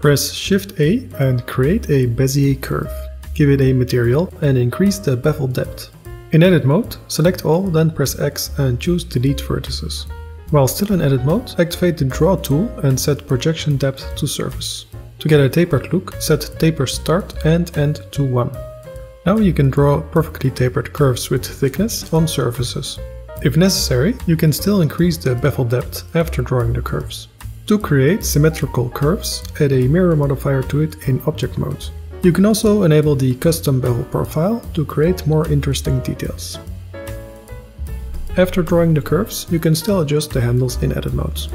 Press Shift A and create a Bezier curve. Give it a material and increase the bevel depth. In edit mode, select all, then press X and choose delete vertices. While still in edit mode, activate the draw tool and set projection depth to surface. To get a tapered look, set taper start and end to 1. Now you can draw perfectly tapered curves with thickness on surfaces. If necessary, you can still increase the bevel depth after drawing the curves. To create symmetrical curves, add a mirror modifier to it in object mode. You can also enable the custom bevel profile to create more interesting details. After drawing the curves, you can still adjust the handles in edit mode.